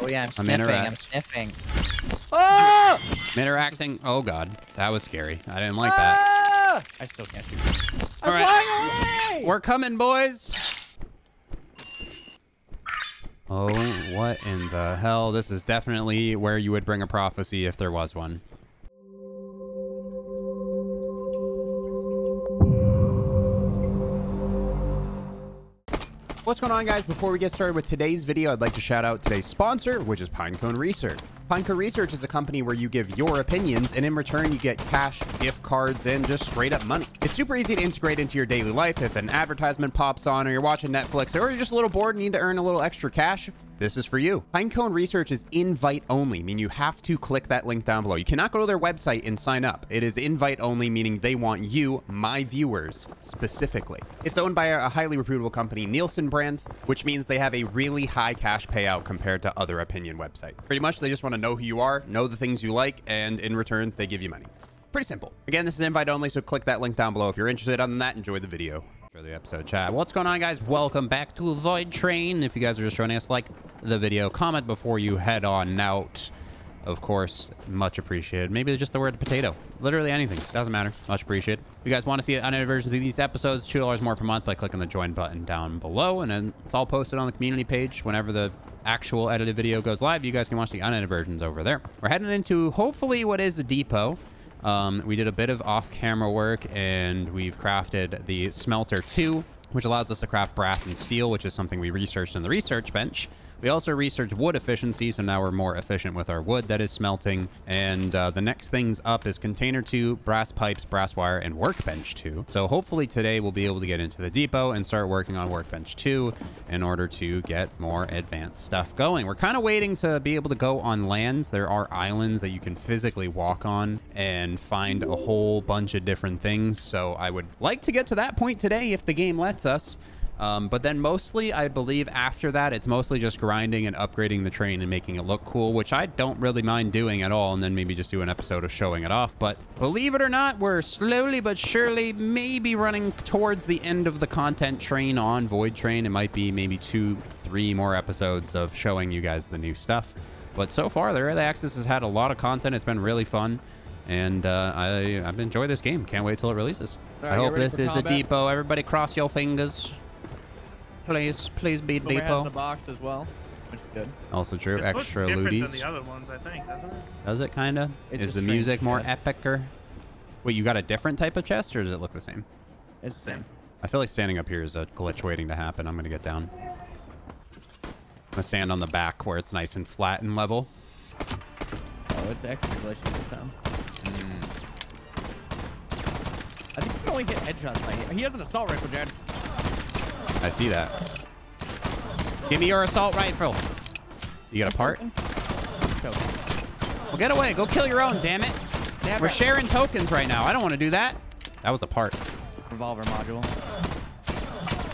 Oh yeah, I'm I'm sniffing. I'm, sniffing. Oh! I'm interacting. Oh god, that was scary. I didn't like that. Ah! I still can't shoot. I'm All right. flying away! We're coming, boys. Oh, what in the hell? This is definitely where you would bring a prophecy if there was one. What's going on, guys? Before we get started with today's video, I'd like to shout out today's sponsor, which is Pinecone Research. Pinecone Research is a company where you give your opinions, and in return, you get cash, gift cards, and just straight up money. It's super easy to integrate into your daily life. If an advertisement pops on, or you're watching Netflix, or you're just a little bored and need to earn a little extra cash, this is for you. Pinecone Research is invite only, meaning you have to click that link down below. You cannot go to their website and sign up. It is invite only, meaning they want you, my viewers, specifically. It's owned by a highly reputable company, Nielsen brand, which means they have a really high cash payout compared to other opinion websites. Pretty much, they just want to know who you are, know the things you like, and in return, they give you money. Pretty simple. Again, this is invite only, so click that link down below if you're interested. Other than that, enjoy the video. For the episode chat. What's going on, guys? Welcome back to Voidtrain. If you guys are just joining us, like the video, comment before you head on out. Of course, much appreciated. Maybe just the word potato. Literally anything. Doesn't matter. Much appreciated. If you guys want to see unedited versions of these episodes, $2 more per month by clicking the join button down below. And then it's all posted on the community page whenever the actual edited video goes live. You guys can watch the unedited versions over there. We're heading into hopefully what is a depot. Um, we did a bit of off-camera work and we've crafted the Smelter 2, which allows us to craft brass and steel, which is something we researched in the research bench. We also researched wood efficiency, so now we're more efficient with our wood that is smelting. And uh, the next things up is Container 2, Brass Pipes, Brass Wire, and Workbench 2. So hopefully today we'll be able to get into the depot and start working on Workbench 2 in order to get more advanced stuff going. We're kind of waiting to be able to go on land. There are islands that you can physically walk on and find a whole bunch of different things. So I would like to get to that point today if the game lets us. Um, but then mostly, I believe after that, it's mostly just grinding and upgrading the train and making it look cool, which I don't really mind doing at all. And then maybe just do an episode of showing it off. But believe it or not, we're slowly but surely maybe running towards the end of the content train on Voidtrain. It might be maybe two, three more episodes of showing you guys the new stuff. But so far, the Early Access has had a lot of content. It's been really fun. And uh, I, I've enjoyed this game. Can't wait till it releases. All I hope this is the depot. Everybody cross your fingers. Please, please be Boomer has depot. the box as well, which is good. Also true. It's Extra be different than looties. the other ones, I think, doesn't it? Does it kind of? It's Is the strange music more chest. epicer? Wait, you got a different type of chest, or does it look the same? It's the same. I feel like standing up here is a glitch waiting to happen. I'm gonna get down. I'm gonna stand on the back where it's nice and flat and level. Oh, it's extra delicious this time. Mm. I think you can only hit headshots by He has an assault rifle, Jared. I see that. Give me your assault rifle. You got a part? Choke. Well, get away. Go kill your own, damn it. Damn We're sharing tokens right now. I don't want to do that. That was a part. Revolver module.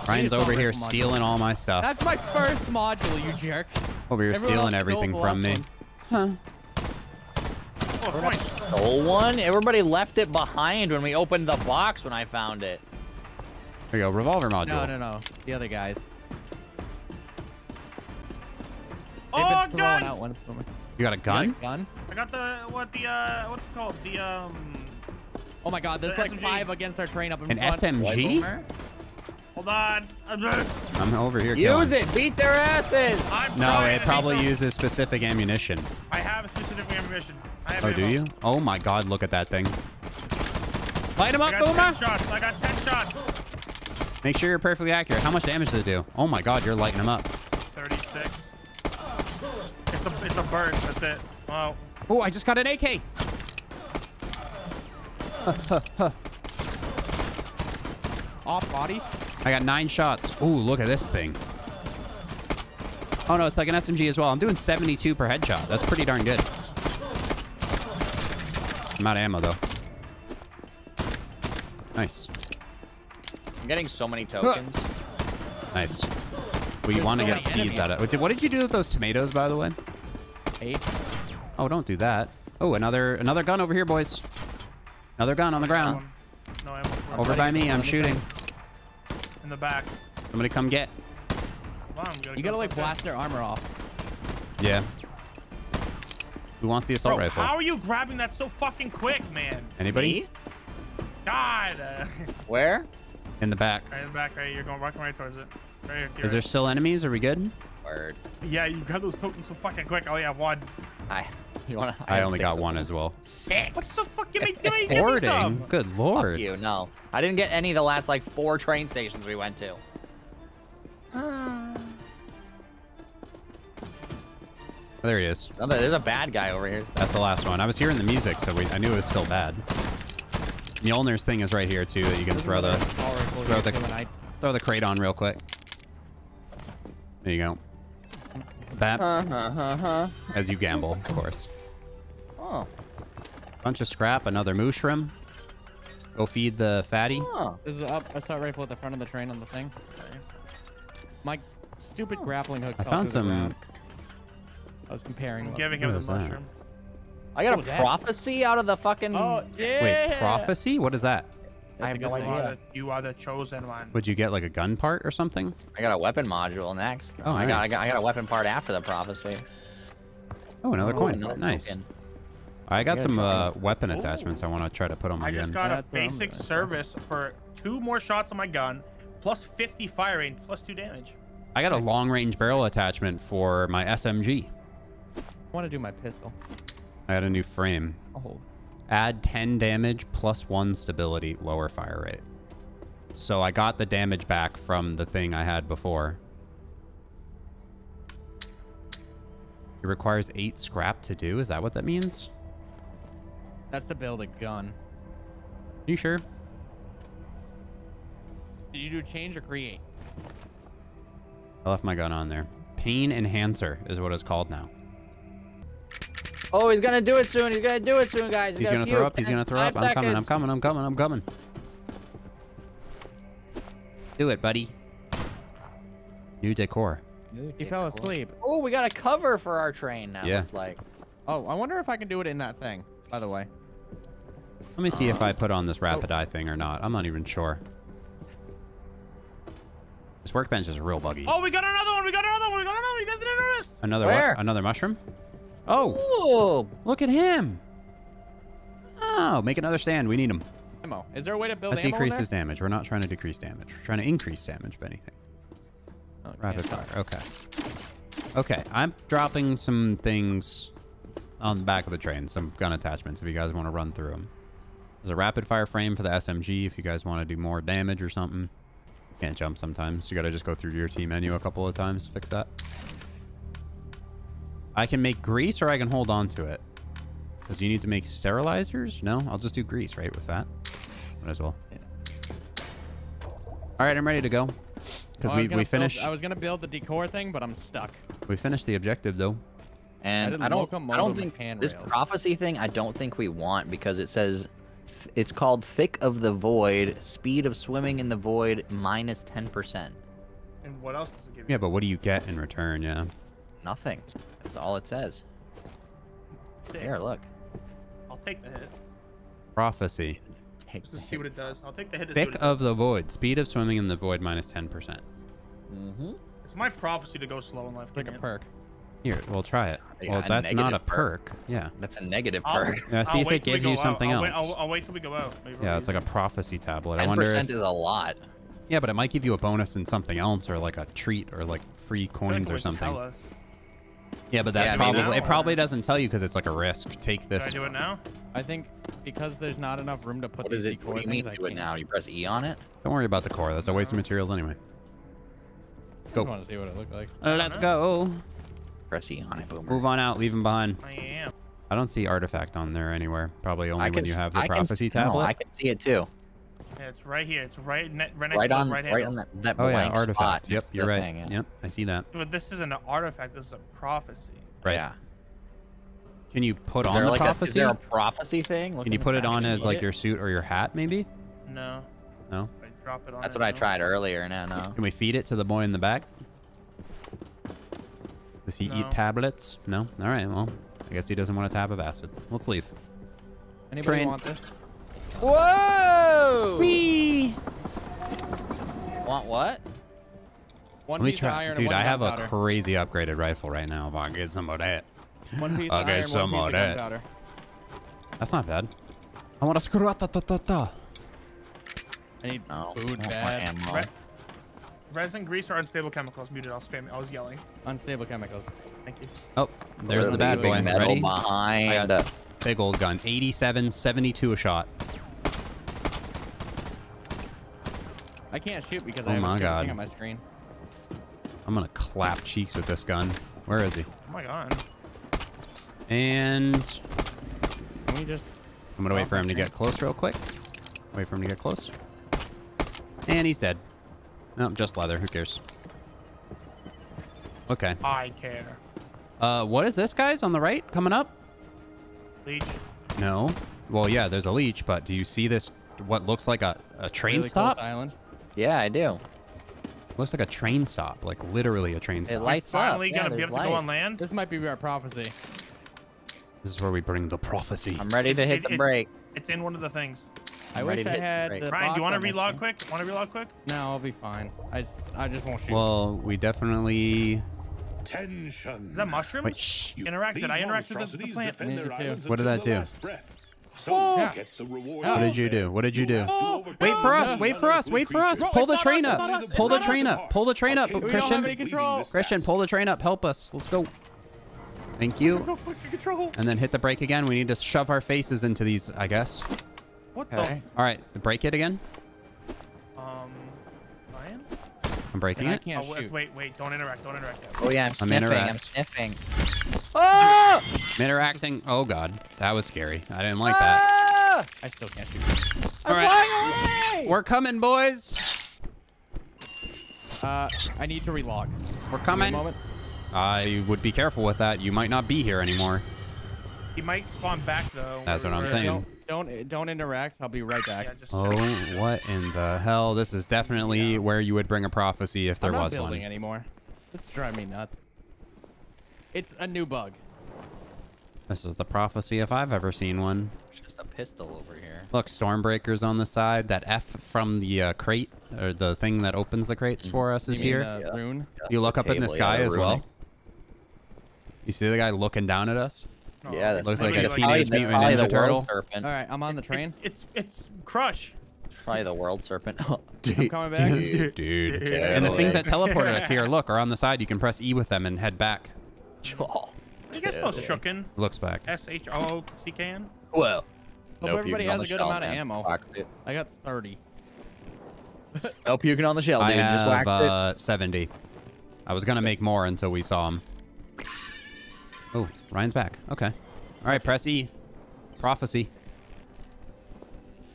Ryan's over here module. stealing all my stuff. That's my first module, you jerk. Over here Everyone stealing everything from me. last Huh. Oh, point. Stole one? Everybody left it behind when we opened the box when I found it. There you go. Revolver module. No, no, no. The other guys. They've Oh, been throwing gun! out ones for me. You got a You got a gun? Gun? I got the what the uh what's it called? The um Oh my god, there's The like SMG. five against our train up in An front. An SMG? Hold on. I'm, I'm over here killing. Use it! Beat their asses! I'm No, it probably uses specific ammunition. I have a specific ammunition. I have Oh, do you? Oh my god, look at that thing. Light him I up, got Boomer! 10 shots. I got 10 shots. Make sure you're perfectly accurate. How much damage does it do? Oh my god, you're lighting them up. 36. It's a it's a burst. That's it. Oh, Oh, I just got an AK. Off body. I got nine shots. Ooh, look at this thing. Oh no, it's like an SMG as well. I'm doing 72 per headshot. That's pretty darn good. I'm out of ammo though. Nice. I'm getting so many tokens. Nice. We There's want to so get seeds out of it. What did you do with those tomatoes, by the way? Eight. Oh, don't do that. Oh, another another gun over here, boys. Another gun on the ground. one. No ammo. for Over it. by me, I'm shooting. In the back. Somebody come get. Come on, we gotta You go gotta like somewhere. blast their armor off. Yeah. Who wants the assault Bro, rifle? how are you grabbing that so fucking quick, man? Anybody? Me? God. Uh, Where? In the back. right in the back, right. You're going walking right towards it. Right here. Is there still enemies? Are we good? Word. Yeah, you grab those tokens so fucking quick. Oh yeah, one. Hi. You wanna? I have only got one them. as well. Six. What the fuck? Give me, give me, give me Hoarding? some. Good Fuck lord. you. No, I didn't get any of the last like four train stations we went to. There he is. Oh, There's a bad guy over here. That's the last one. I was hearing the music, so we, I knew it was still bad. Mjolnir's thing is right here too. That you can throw the throw throw the- throw the crate on real quick. There you go. Bat Uh huh. Uh as you gamble, of course. Oh. Bunch of scrap, another mushroom. Go feed the fatty. Oh. This is up assault rifle at the front of the train on the thing. My stupid grappling hook. I found through some- I was comparing. I'm giving him the mushroom. I got What a was that? prophecy out of the fucking. Oh yeah. Wait, prophecy? What is that? That's I have no thing. You are, idea. the, you are the chosen one. Would you get like a gun part or something? I got a weapon module next. Oh, I got, I got, I got a weapon part after the prophecy. Oh, another Oh, coin. another nice. token. I got gotta some uh, weapon Ooh. attachments I want to try to put on my gun. I just gun. got a That's what I'm basic service for two more shots on my gun, plus 50 fire range, plus two damage. I got a long range barrel attachment for my SMG. I want to do my pistol. I got a new frame. Add 10 damage plus 1 stability, lower fire rate. So I got the damage back from the thing I had before. It requires 8 scrap to do? Is that what that means? That's to build a gun. You sure? Did you do change or create? I left my gun on there. Pain Enhancer is what it's called now. Oh, he's gonna do it soon. He's gonna do it soon, guys. He's got a gonna throw up. He's gonna throw five up. I'm coming. I'm coming. I'm coming. I'm coming. Do it, buddy. New decor. He fell asleep. Oh, we got a cover for our train now. Yeah. Like. Oh, I wonder if I can do it in that thing. By the way. Let me see if I put on this oh. rapid eye thing or not. I'm not even sure. This workbench is real buggy. Oh, we got another one. We got another one. We got another one. You guys didn't notice. Another Where? what? Another mushroom? Oh, Oh, look at him. Oh, make another stand. We need him. Ammo. Is there a way to build That ammo decreases damage. We're not trying to decrease damage. We're trying to increase damage, if anything. Oh, Rapid fire. Okay. Okay, I'm dropping some things on the back of the train, some gun attachments if you guys want to run through them. There's a rapid fire frame for the SMG if you guys want to do more damage or something. Can't jump sometimes. You got to just go through your team menu a couple of times to fix that. I can make grease or I can hold on to it. Because you need to make sterilizers? No, I'll just do grease, right, with that. Might as well. All right, I'm ready to go. Because Oh, I we, was we build- finished I was gonna build the decor thing, but I'm stuck. we finished the objective though. and did I, don't. I don't think handrails. this prophecy thing. I don't think we want because it says th- it's called thick of the void. Speed of swimming in the void minus minus ten percent. And what else does it give you? Yeah, but what do you get in return? Yeah. Nothing. That's all it says. Sick. Here, look. I'll take the hit. Prophecy. Take Just to see what it does. I'll take the hit. To Thick of the void. Speed of swimming in the void minus 10%. Mm-hmm. It's my prophecy to go slow in life. Like a Give it. perk. Here, we'll try it. Yeah, well, that's not a perk. perk. Yeah. That's a negative I'll- perk. Yeah, see I'll if it till gives you something I'll else. Wait, I'll, I'll wait till we go out. Maybe Yeah, it's like a use it. prophecy tablet. I Ten wonder percent if... is a lot. Yeah, but it might give you a bonus in something else or like a treat or like free I feel like coins it or would something. Tell us. Yeah, but that's Yeah, maybe. probably... It probably or- doesn't tell you because it's like a risk. Take Should this. I do it now? I think because there's not enough room to put What these is it? What do you mean do it now? You press E on it? Don't worry about the core. That's a waste of materials anyway. I Go. just want to see what it looked like. Uh, let's go. Press E on it, boomer. Move on out. Leave him behind. I am. I don't see artifact on there anywhere. Probably only when you have the I can prophecy s- no, tablet. I can see it too. Yeah, it's right here. It's right, ne- right next Right to on, right, right on that, that Oh yeah, artifact. spot. Yep, you're right. thing, yeah. Yep, I see that. But this isn't an artifact. This is a prophecy. Right. Yeah. Can you put Is on the like a, prophecy? is there a prophecy thing? Look Can you put it on as like it? your suit or your hat, maybe? No. No. I drop it on. That's it, what I no. tried earlier. No, no. Can we feed it to the boy in the back? Does he No. eat tablets? No. All right. Well, I guess he doesn't want a tab of acid. Let's leave. Anybody Train. want this? Whoa! Want what? One Let me try. iron Dude, I have a crazy upgraded rifle right now. If I can get some of that. One piece I'll of get iron, some of that. of. That's not bad. I want to screw out the I need No, food I want more bad. Re- resin, grease, or unstable chemicals. Muted. I'll spam. I was yelling. Unstable chemicals. Thank you. Oh, there's the bad boy. Leaving Metal Ready? behind. I Big old gun. 87, 72 a shot. I can't shoot because Oh I have my a God. thing on my screen. I'm gonna clap cheeks with this gun. Where is he? Oh my god. And Can we just? I'm gonna wait for my him to get close real quick. Wait for him to get close. And he's dead. No, just leather. Who cares? Okay. I care. Uh, what is this, guys? On the right, coming up? Leech. No. Well, yeah, there's a leech, but do you see this? What looks like a, a train really stop? Close island. Yeah, I do. Looks like a train stop, like literally a train stop. It stop. lights up. Finally Yeah, gonna be there's able to go on land. This might be our prophecy. This is where we bring the prophecy. I'm ready to hit it- the it- brake. It's in one of the things. I I'm wish I hit the had the. Ryan, do you want to reload quick? Want to relog quick? No, I'll be fine. I just won't shoot. Well, we definitely. Tension. Is that mushrooms? Wait, shh. You- Interact- did these I interact with the- the plant? defend Me their too. islands What did until that do? Last breath. So Yeah. get the reward. What did you do? What did you do? Wait for us. Wait for us. Wait for us. Pull the train us, it's not up. Pull the train up. Pull the train up. Okay, We don't have any Christian. Christian, pull the train up. Help us. Let's go. Thank you. No fucking control. And then hit the brake again. We need to shove our faces into these, I guess. What Okay. All right, brake it again. I'm braking And I it. Oh, wait, wait, wait. Don't interact. Don't interact. Oh yeah, I'm I'm sniffing. I'm interact. sniffing. I'm interacting. Oh god, that was scary. I didn't like that. Ah! I still can't shoot. All right, we're coming, boys. Uh, I need to relog. We're Give me a coming. moment. I would be careful with that. You might not be here anymore. He might spawn back though. That's what I'm saying. Don't don't don't interact. I'll be right back. Yeah, Oh, check. what in the hell? This is definitely Yeah. where you would bring a prophecy if there was one. I'm not was building one. anymore. This is driving me nuts. It's a new bug. This is the prophecy if I've ever seen one. There's just a pistol over here. Look, Stormbreaker's on the side. That F from the uh, crate, or the thing that opens the crates for us is You mean here. the Yeah. rune? You look up in the Cable, yeah, sky the as well. You see the guy looking down at us? No, Yeah, that Looks like a teenage Mutant probably Ninja Turtle. serpent. All right, I'm on the train. It's it's crush. Probably the world serpent. I'm coming back. Dude. Yeah. And the things that teleported us here, look, are on the side. You can press E with them and head back. Oh, You guys spell totally. shooken. Looks back. S H O O C K N. Well. Hope no everybody has a good shell, amount of ammo. Waxed it. I got 30. No puking on the shell, dude. I Just have waxed it. uh, 70. I was gonna make more until we saw him. Oh, Ryan's back. Okay. All right, press E. Prophecy.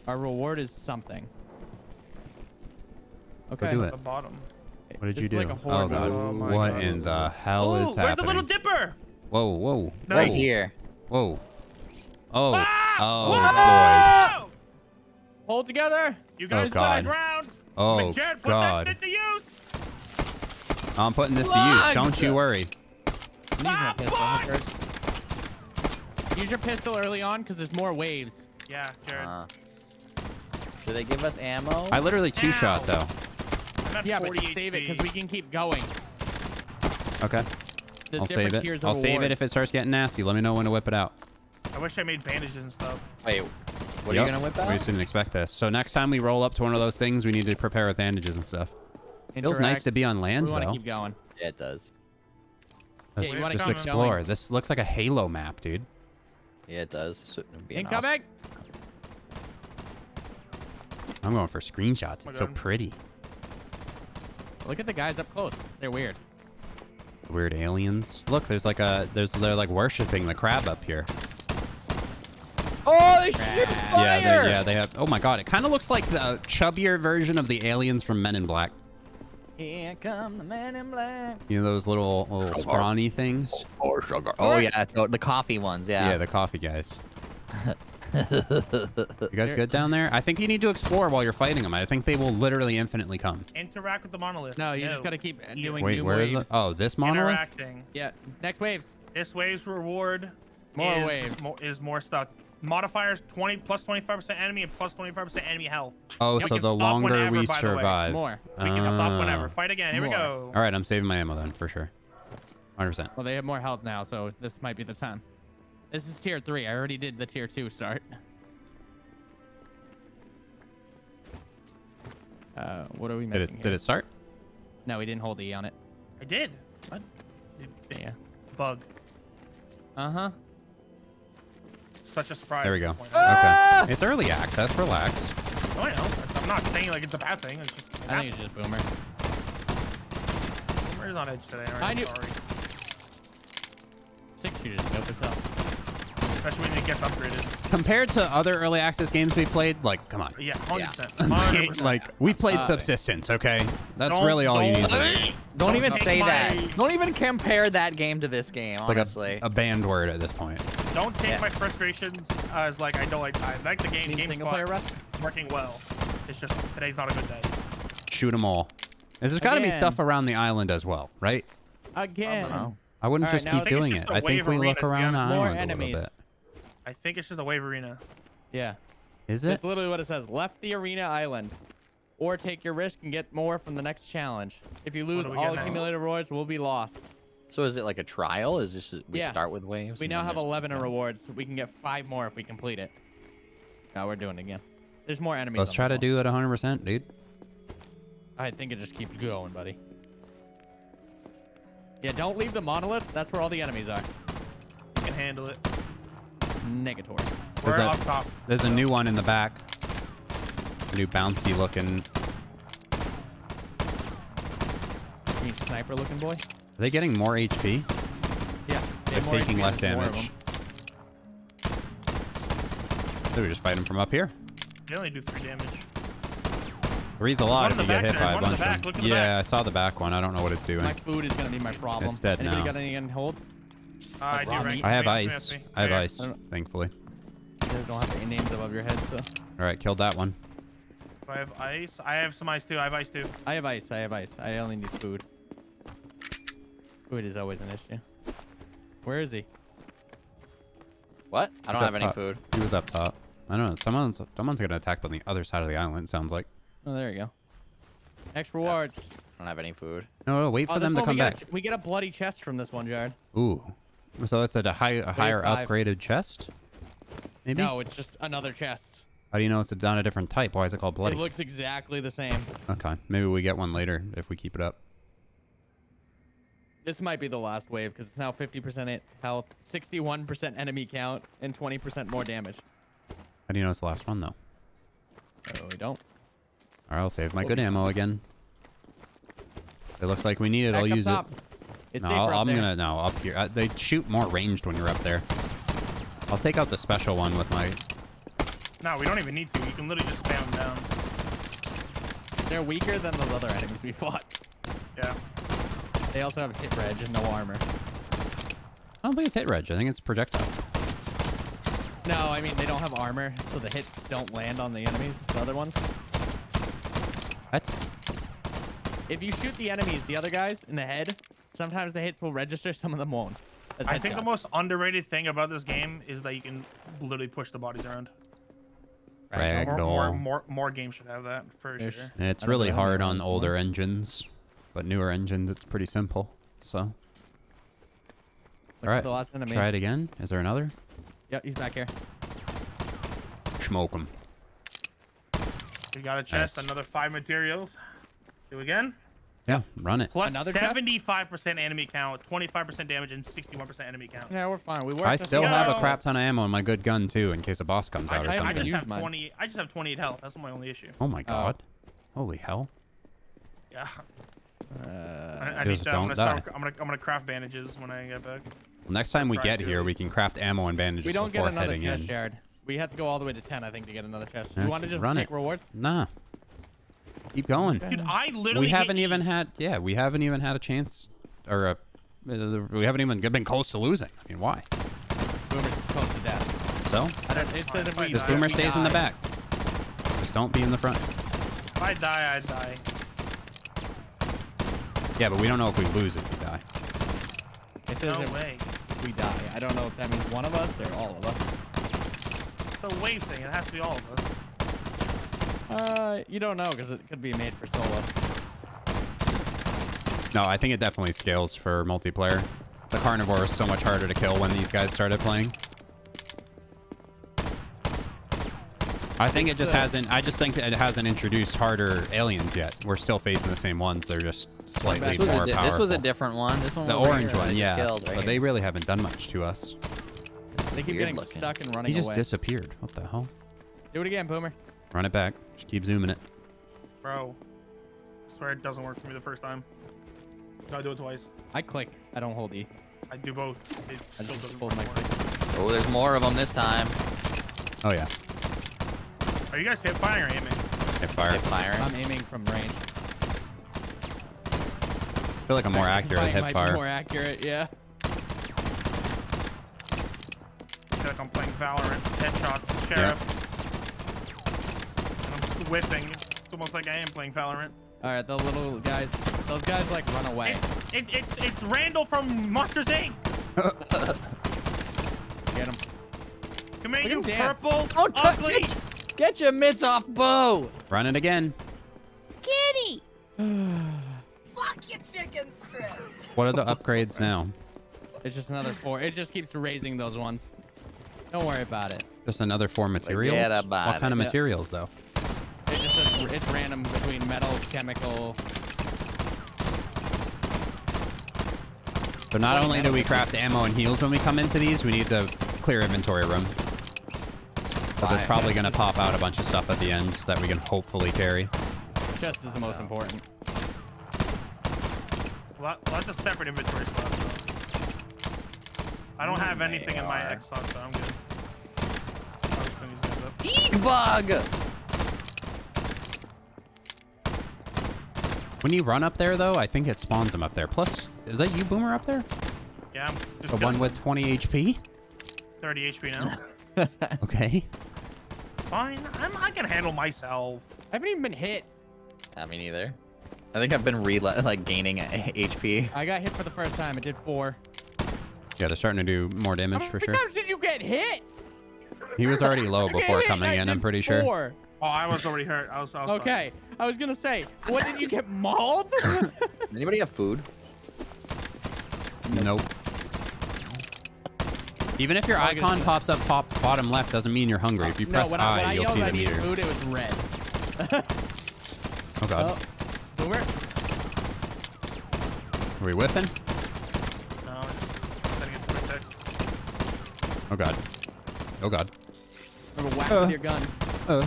Our reward is something. Go Okay. do At the it. bottom. What did This you do? like a oh god. Oh my what God. in the hell oh, is where's happening? the little dipper? Whoa, whoa, whoa. Right here. Whoa. Oh. Ah! Oh, Whoa! Hold together. You guys Oh, God. side round. Oh, McJared, put God. that shit use. I'm putting this to use. Don't you worry. I'm using my Ah, pistol. fuck! Jared. Use your pistol early on because there's more waves. Yeah, Jared. Uh, do they give us ammo? I literally two-shot, though. I'm at Yeah, but 40 save it because we can keep going. Okay. There's I'll save it. I'll save it if it starts getting nasty. Let me know when to whip it out. I wish I made bandages and stuff. Wait, what Yup. are you gonna whip We out? just didn't expect this. So next time we roll up to one of those things, we need to prepare with bandages and stuff. It feels nice to be on land, We want to though. keep going. Yeah, it does. Let's Yeah, you just explore. going. This looks like a Halo map, dude. Yeah, it does. So, it'd be an awesome- Incoming. I'm going for screenshots. It's so Okay. pretty. Look at the guys up close. They're weird. Weird aliens. Look, there's like a there's they're like worshiping the crab up here. Oh, they shoot fire! Yeah, they, yeah, they have. Oh my god, it kind of looks like the chubbier version of the aliens from Men in Black. Here come the man in black. You know those little little scrawny things? Or sugar. Oh yeah, the, the coffee ones. Yeah, Yeah. the coffee guys. You guys good down there? I think you need to explore while you're fighting them. I think they will literally infinitely come. Interact with the monolith. No, you just gotta keep You- doing Wait, new where is waves. it? Oh, this monolith? Interacting. Yeah. Next waves. This wave's reward. More is waves. More, is more stuff. Modifiers 20 plus 25% enemy and plus 25% enemy health. Oh, We so the longer whenever, we by the survive. More. We can stop whenever. Ah. Fight again. Here we go. All right, I'm saving my ammo then for sure. 100%. Well, they have more health now, so this might be the time. This is tier three. I already did the tier two start. Uh, what are we Did it, here? did it start? No, we didn't hold E on it. I did. What? It- it- Yeah. Bug. Uh huh. Such a surprise. There we go. at this point. Ah! Okay. It's early access. Relax. Oh, I know. I'm not saying like it's a bad thing. It's just. I think it's just boomer. Boomer's on edge today. All I right, knew- sorry. Six shooters dope as up. Especially when it gets upgraded. Compared to other early access games we played, like, come on. Yeah, 100%. 100%. like, we've played Uh, Subsistence, okay? That's really all you need don't- to do. Don't even say my- that. Don't even compare that game to this game, Like honestly. a, a banned word at this point. Don't take Yeah. my frustrations as like I don't like. I like the game. Need Game's single player rush? working well. It's just today's not a good day. Shoot them all. There's got to be stuff around the island as well, right? Again. know. I wouldn't All right, just keep I think it's doing just it. I think we arena, look around the honest. More island a little bit. I think it's just a wave arena. Yeah. Is it? That's literally what it says. Left the arena island. Or take your risk and get more from the next challenge. If you lose, all get now? accumulated rewards will be lost. So is it like a trial? Is this we Yeah. start with waves? We now have 11 yeah. rewards. We can get five more if we complete it. Now we're doing it again. There's more enemies. Let's try to do it 100%, dude. I think it just keeps going, buddy. Yeah, don't leave the monolith. That's where all the enemies are. You can handle it. Negatory. We're that- up top. There's a new one in the back. A new bouncy looking. You sniper looking boy? Are they getting more HP? Yeah. they They're taking HP, less there's more of damage. them. So we just fight them from up here. They only do three damage. Three's a lot if you get hit there, by a one in the bunch back, of them. at the Yeah, back. I saw the back one. I don't know what it's doing. My food is gonna be my problem. It's dead Anybody now. got anything on hold? Uh, I do raw right. I have Right, right, ice. I have right. ice, thankfully. You guys don't have any names above your head, so. All right, killed that one. I have ice. I have some ice too. I have ice too. I have ice. I have ice. I only need food. Food is always an issue. Where is he? What? I He's don't up have any top. food. He was up top. I don't know. Someone's someone's gonna attack on the other side of the island. Sounds like. Oh, there you go. Next rewards. I don't have any food. No, no, wait for Oh, this them to come we back. A, we get a bloody chest from this one, Jared. Ooh. So that's at a high, a higher five. upgraded chest. Maybe. No, it's just another chest. How do you know it's a, on a different type? Why is it called bloody? It looks exactly the same. okay, maybe we get one later if we keep it up. This might be the last wave because it's now 50% health, 61% enemy count, and 20% more damage. How do you know it's the last one though? Oh, we don't. All right, I'll save my We'll good be- ammo again. It looks like we need it. Back I'll use top. it. It's No, safer I'll, up I'm gonna no up here. Uh, they shoot more ranged when you're up there. I'll take out the special one with my. No, we don't even need to. You can literally just spam them down. They're weaker than those other enemies we fought. Yeah. They also have hit reg and no armor. I don't think it's hit reg. I think it's projectile. No, I mean they don't have armor, so the hits don't land on the enemies. The other ones. What? If you shoot the enemies, the other guys in the head, sometimes the hits will register, some of them won't. I think the most underrated thing about this game is that you can literally push the bodies around. Rag- More, more, more, more games should have that for Ish. sure. It's really hard on older engines, but newer engines it's pretty simple. So, all Look right, at The last enemy. try it again. Is there another? Yep, he's back here. Smoke him. We got a chest, Nice. another five materials. Do again. Yeah, run it. Plus Another 75% enemy count, 25% damage, and 61% enemy count. Yeah, we're fine. We worked. I this still out. have a crap ton of ammo in my good gun too, in case a boss comes I, out or I, I something. just have 20. I just have 28 health. That's my only issue. Oh my oh. god! Holy hell! Yeah. Uh, I, I Just need to, I'm don't gonna start. die. I'm gonna. I'm gonna craft bandages when I get back. Well, next time we get to- here, we can craft ammo and bandages we don't get another heading chest, in. Jared. We have to go all the way to 10, I think, to get another chest. Yeah, you want to just run take it. rewards? Nah. Keep going. Dude, I literally. We haven't you. even had. Yeah, we haven't even had a chance, or a. uh, We haven't even been close to losing. I mean, why? Boomer's close to death. So, I don't, it says if we just boomer we stays in the back. Just don't be in the front. If I die, I die. Yeah, but we don't know if we lose if we die. It says No if way. we die. I don't know if that means one of us or all of us. it's a wave thing. It has to be all of us. Uh, you don't know because it could be made for solo. No, I think it definitely scales for multiplayer. The carnivore is so much harder to kill when these guys started playing. I think it just hasn't. I just think that it hasn't introduced harder aliens yet. We're still facing the same ones. They're just slightly This more powerful. this was a different one. This one the orange here that I one, yeah. killed right but here. they really haven't done much to us. They keep getting looking. stuck and running He just away. disappeared. What the hell? Do it again, Boomer. Run it back. Just keep zooming it. Bro, I swear it doesn't work for me the first time. Gotta do it twice. I click. I don't hold E. I do both. It I still just doesn't hold my click. Oh, there's more of them this time. Oh yeah. Are you guys hip firing or aiming? Hit fire. Hip firing. I'm aiming from range. I feel like I'm more accurate at Might- hip be fire. More accurate, yeah. I feel like I'm playing Valorant. Headshots, Sheriff. And I'm whipping. It's almost like I am playing Valorant. All right, the little guys. Those guys like run away. It, it, it's, it's Randall from Monsters Inc. Get him. Come here, you dance. purple, Oh, t- ugly. Get, get your mitts off, Bo. Run it again. Kitty! Fuck your chicken strips! What are the upgrades now? It's just another four. It just keeps raising those ones. Don't worry about it. Just another four materials. about What kind of materials though? It just says it's random between metal, chemical. So not only do we craft ammo and heals when we come into these, we need to clear inventory room. Because it's probably going to pop out a bunch of stuff at the end that we can hopefully carry. Chest is the most important. Well, that- well, that's a separate inventory spot. So. I don't have anything in my are. X slot, so I'm good. I'll just clean these guys up. Eek bug. When you run up there, though, I think it spawns them up there. Plus, is that you, Boomer, up there? Yeah, I'm just The one with 20 HP? 30 HP now. Okay. Fine, I'm, I can handle myself. I haven't even been hit. Not me neither. I think I've been re like gaining HP. I got hit for the first time. It did four. Yeah, they're starting to do more How damage for many sure. times did you get hit? He was already low before hit, coming in, I'm pretty sure. four. Oh, I was already hurt. I was, I was fine. Okay. I was gonna say, what did you get mauled? Anybody have food? Nope. Even if your I get icon pops up top bottom left, doesn't mean you're hungry. If you no, press when I, when I, I you'll yelled see the meter. food, it was red. Oh god. Oh, boomer. Are we whiffing? No, just sending it to. Oh god. Oh god. Remember, whack Uh. with your gun. Uh,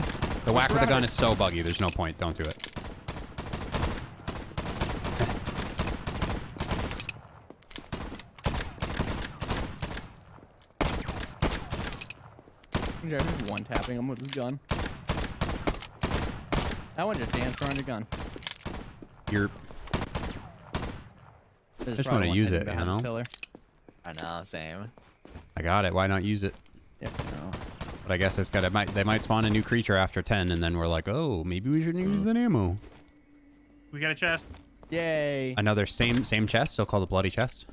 the whack with the gun is so buggy. There's no point. Don't do it. Jared just one tapping him with his gun. That one just danced around your gun. You're. There's Just probably wanna use it, you know? Pillar. I know, same. I got it. Why not use it? Yep. No. But I guess it's got. It might. They might spawn a new creature after ten, and then we're like, oh, maybe we shouldn't use hmm. that ammo. We got a chest. Yay. Another same same chest, still called the bloody chest.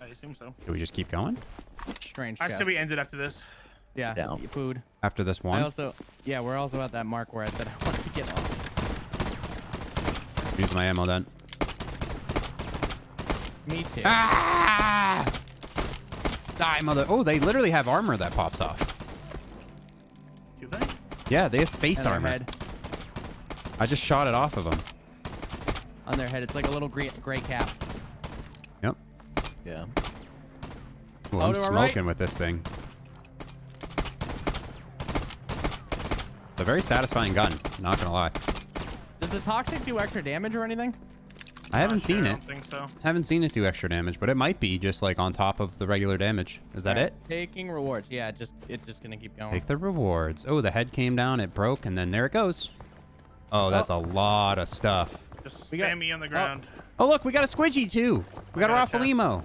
I assume so. Do we just keep going Strange. I chest. said we ended after this. Yeah. Down. Food. after this one? I one? also, yeah, we're also at that mark where I said I wanted to get off. Use my ammo then. Me too. Ah! Die, mother. Oh, they literally have armor that pops off. Do they? Yeah, they have face On their armor. head. I just shot it off of them. On their head. It's like a little gray, gray cap. Yep. Yeah. Ooh, Oh, I'm to our right. smoking with this thing. It's a very satisfying gun. Not gonna lie. Does the toxic do extra damage or anything? I haven't Not sure, seen I it. don't think so. Haven't seen it do extra damage, but it might be just like on top of the regular damage. Is that Alright, it? Taking rewards. Yeah, just it's just gonna keep going. Take the rewards. Oh, the head came down, it broke, and then there it goes. Oh, that's oh. a lot of stuff. Just We spam got- me on the oh. ground. Oh, look, we got a squidgy too. We got a got a chest. Raffalimo.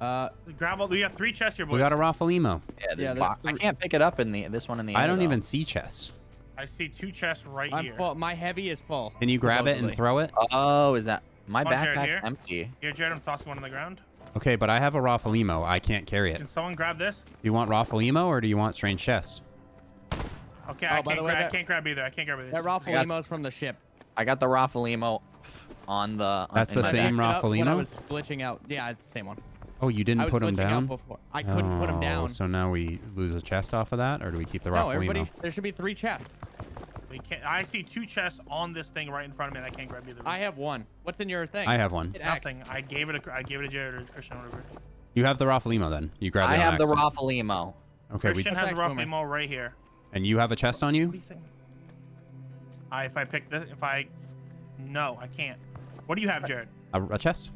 Uh, Grab all. We got three chests here, boys. We got a Raffalimo. Yeah, Yeah, box- I can't pick it up in the this one in the. I end, don't though. even see chests. I see two chests right I'm here. full. My heavy is full. Can you grab it and throw it? Oh, is that my One backpack's here. empty? Here, Jared, I'm tossing one on the ground. Okay, but I have a Raffalimo. I can't carry it. Can someone grab this? Do you want Raffalimo or do you want Strange Chest? Okay, Oh, I can't, the way, gra- I can't grab either. I can't grab either. That Raffle got- Limo's from the ship. I got the Raffalimo on the. That's in the same bag. Backed it up when I was glitching out. Yeah, it's the same one. Oh, you didn't was put them glitching out down? before. I couldn't put him Oh, down. So now we lose a chest off of that, or do we keep the no, Raffalino? everybody. There should be three chests. We can't. I see two chests on this thing right in front of me, and I can't grab either. I have one. What's in your thing? I have one. Hit X. nothing. I gave it a. I gave it to Jared or Christian or whatever. You have the Raffalino then. You grab I it on have the accident. Raffalimo. Okay, we, Christian That's has a actually roughly my- mall right here. and you have a chest on What you? do you think? I if I pick this, if I, no, I can't. What do you have, Jared? A, a chest?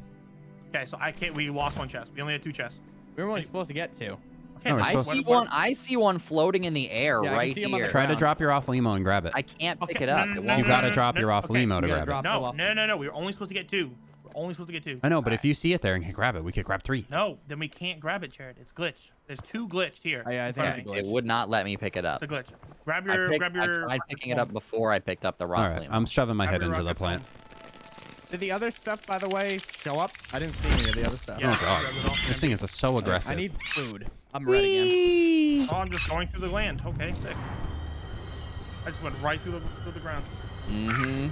Okay, so I can't. We lost one chest. We only had two chests. We were only supposed to get two. Okay, No, I see what- what- one. I see one floating in the air Yeah, I can right see 'em on the here. Try to drop your off limo and grab it. I can't pick Okay, it up. no, no, no, you no, gotta no, drop no, your okay. limo to gotta grab it. No, no, no, no. We were only supposed to get two. We're only supposed to get two. I know, but if you see it there and can grab it, we could grab three. No, then we can't grab it, Jared. It's glitched. There's two glitched here. Oh, I- I think it's a me. It would not let me pick it up. It's a glitch. Grab I, your, picked, grab I your. tried picking it up before I picked up the All Raffalimo. right, I'm shoving my grab head into the plant. phone. Did the other stuff, by the way, show up? I didn't see any of the other stuff. Yeah, Oh god, grab it all. this thing is so aggressive. I need food. I'm ready again. Oh, I'm just going through the land. Okay, sick. I just went right through the, through the ground. Mm-hmm.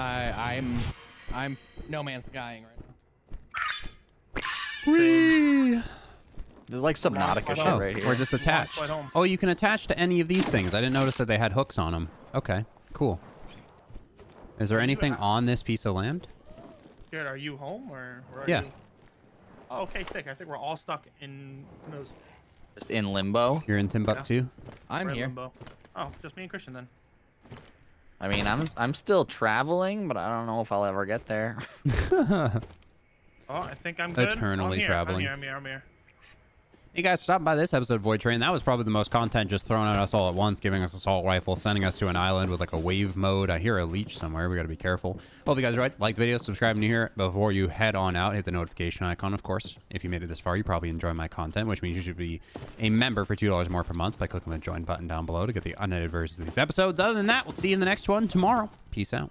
I, I'm, I'm no man's skying right now. Whee! There's like Subnautica Right shit Oh, right here. we're just attached. Oh, you can attach to any of these things. I didn't notice that they had hooks on them. Okay, cool. Is there anything on this piece of land? Jared, are you home or? Where are Yeah. You? Oh, okay, sick. I think we're all stuck in. who knows, Just in limbo. You're in Timbuktu? I'm we're here. Limbo. Oh, just me and Christian then. I mean, I'm I'm still traveling, but I don't know if I'll ever get there. Oh, I think I'm good. Eternally I'm here. traveling. I'm here. I'm here. I'm here. Hey guys, stop by this episode of Voidtrain. That was probably the most content just thrown at us all at once, giving us assault rifle, sending us to an island with like a wave mode. I hear a leech somewhere. We got to be careful. Hope you guys enjoyed. Like the video, subscribe new here. Before you head on out, hit the notification icon, of course. If you made it this far, you probably enjoy my content, which means you should be a member for $2 more per month by clicking the join button down below to get the unedited versions of these episodes. Other than that, we'll see you in the next one tomorrow. Peace out.